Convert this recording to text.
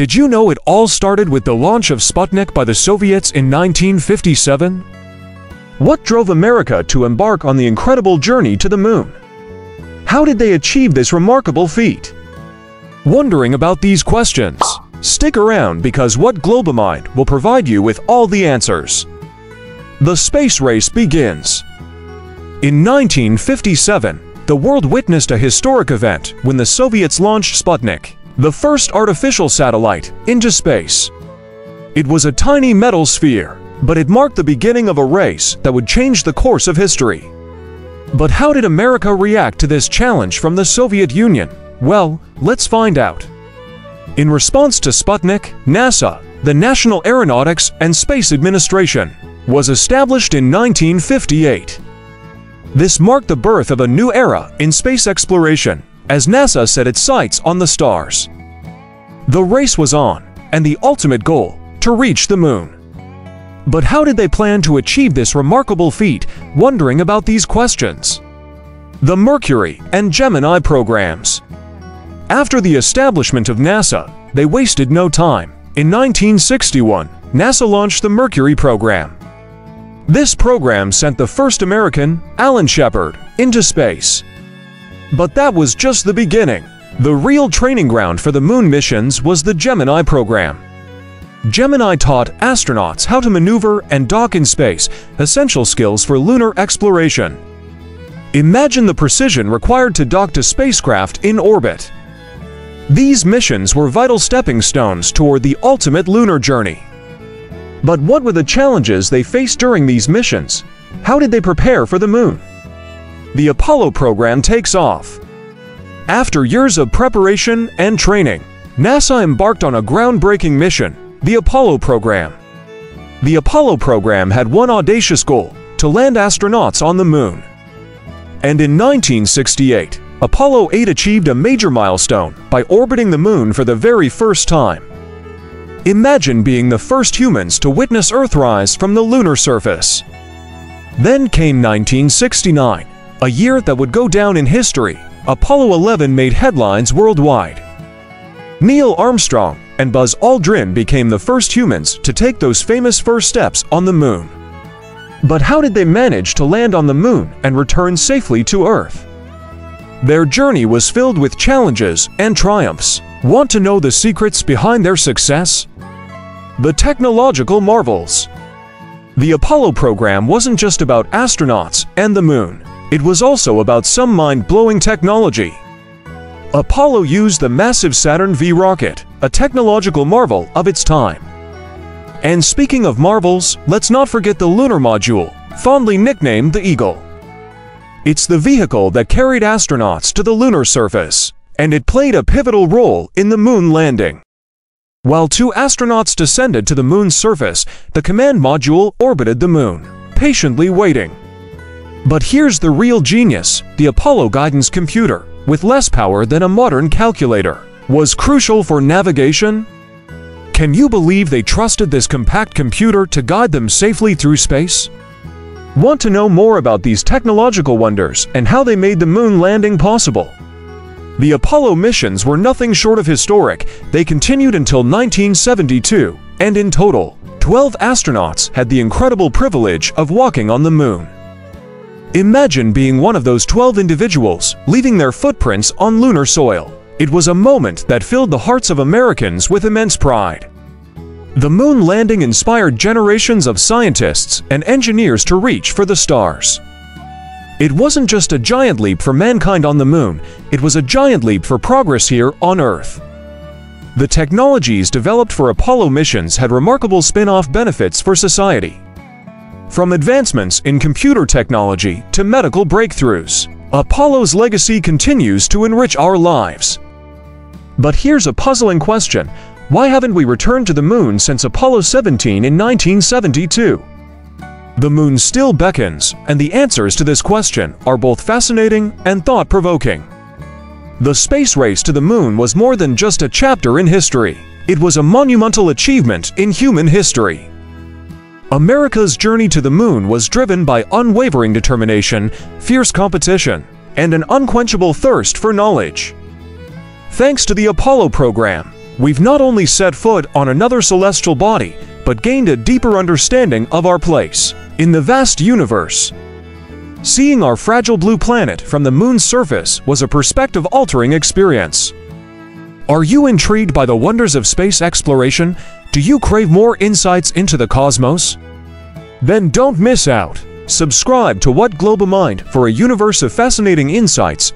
Did you know it all started with the launch of Sputnik by the Soviets in 1957? What drove America to embark on the incredible journey to the moon? How did they achieve this remarkable feat? Wondering about these questions? Stick around because What Globemind will provide you with all the answers. The space race begins. In 1957, the world witnessed a historic event when the Soviets launched Sputnik, the first artificial satellite, into space. It was a tiny metal sphere, but it marked the beginning of a race that would change the course of history. But how did America react to this challenge from the Soviet Union? Well, let's find out. In response to Sputnik, NASA, the National Aeronautics and Space Administration, was established in 1958. This marked the birth of a new era in space exploration as NASA set its sights on the stars. The race was on, and the ultimate goal, to reach the moon. But how did they plan to achieve this remarkable feat, wondering about these questions? The Mercury and Gemini programs. After the establishment of NASA, they wasted no time. In 1961, NASA launched the Mercury program. This program sent the first American, Alan Shepard, into space. But that was just the beginning. The real training ground for the moon missions was the Gemini program. Gemini taught astronauts how to maneuver and dock in space, essential skills for lunar exploration. Imagine the precision required two dock to spacecraft in orbit. These missions were vital stepping stones toward the ultimate lunar journey. But what were the challenges they faced during these missions? How did they prepare for the moon? The Apollo program takes off. After years of preparation and training, NASA embarked on a groundbreaking mission, the Apollo program. The Apollo program had one audacious goal, to land astronauts on the moon. And in 1968, Apollo 8 achieved a major milestone by orbiting the moon for the very first time. Imagine being the first humans to witness Earthrise from the lunar surface. Then came 1969, a year that would go down in history. Apollo 11 made headlines worldwide. Neil Armstrong and Buzz Aldrin became the first humans to take those famous first steps on the moon. But how did they manage to land on the moon and return safely to Earth? Their journey was filled with challenges and triumphs. Want to know the secrets behind their success? The technological marvels. The Apollo program wasn't just about astronauts and the moon. It was also about some mind-blowing technology. Apollo used the massive Saturn V rocket, a technological marvel of its time. And speaking of marvels, let's not forget the lunar module, fondly nicknamed the Eagle. It's the vehicle that carried astronauts to the lunar surface, and it played a pivotal role in the moon landing. While two astronauts descended to the moon's surface, the command module orbited the moon, patiently waiting. But here's the real genius, the Apollo guidance computer, with less power than a modern calculator, was crucial for navigation. Can you believe they trusted this compact computer to guide them safely through space? Want to know more about these technological wonders and how they made the moon landing possible? The Apollo missions were nothing short of historic. They continued until 1972, and in total, 12 astronauts had the incredible privilege of walking on the moon. Imagine being one of those 12 individuals, leaving their footprints on lunar soil. It was a moment that filled the hearts of Americans with immense pride. The moon landing inspired generations of scientists and engineers to reach for the stars. It wasn't just a giant leap for mankind on the moon, it was a giant leap for progress here on Earth. The technologies developed for Apollo missions had remarkable spin-off benefits for society. From advancements in computer technology to medical breakthroughs, Apollo's legacy continues to enrich our lives. But here's a puzzling question. Why haven't we returned to the moon since Apollo 17 in 1972? The moon still beckons, and the answers to this question are both fascinating and thought-provoking. The space race to the moon was more than just a chapter in history. It was a monumental achievement in human history. America's journey to the moon was driven by unwavering determination, fierce competition, and an unquenchable thirst for knowledge. Thanks to the Apollo program, we've not only set foot on another celestial body, but gained a deeper understanding of our place in the vast universe. Seeing our fragile blue planet from the moon's surface was a perspective-altering experience. Are you intrigued by the wonders of space exploration? Do you crave more insights into the cosmos? Then don't miss out. Subscribe to What Global Mind for a universe of fascinating insights